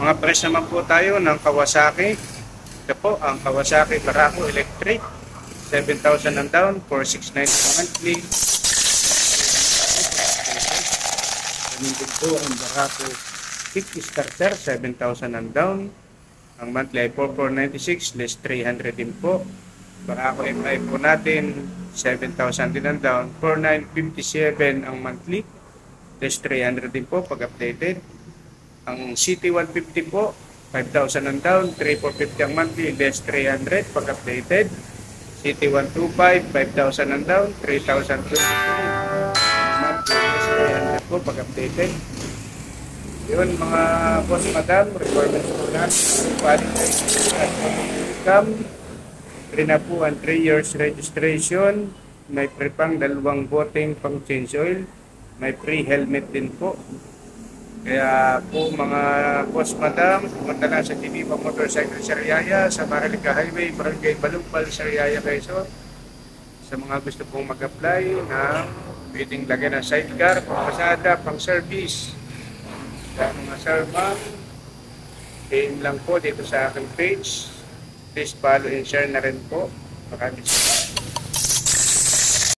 Mga press naman po tayo ng Kawasaki. Ito po, ang Kawasaki Barako Electric. 7,000 ang down, 4,690 monthly. Ganun din po ang Barako 50 starter, 7,000 ang down. Ang monthly ay 4,496, less 300 din po. Barako MI po natin, 7,000 din ang down, 4,957 ang monthly, less 300 din po pag updated. Ang City 150 po, 5,000 ang down, 3,450 ang monthly, less 300 pag updated. City 125, 5,000 ang down, 3,250 monthly, less 300 po pag updated. Yun mga boss madam, requirements po natin, qualify at income, Free na po ang 3 years registration. May free pang dalawang boteng pang change oil. May free helmet din po. Kaya po mga boss madam, pumunta na sa Geneva Motorcycle Sariaya, sa Maralica Highway, Barangay Balumpal, Sariaya, Quezon. Sa mga gusto pong mag-apply na pwedeng lagyan ng sidecar, pang pasada, pang service. Sa mga sir ma'am, PM lang po dito sa aking page please follow and share na rin po. Maraming salamat.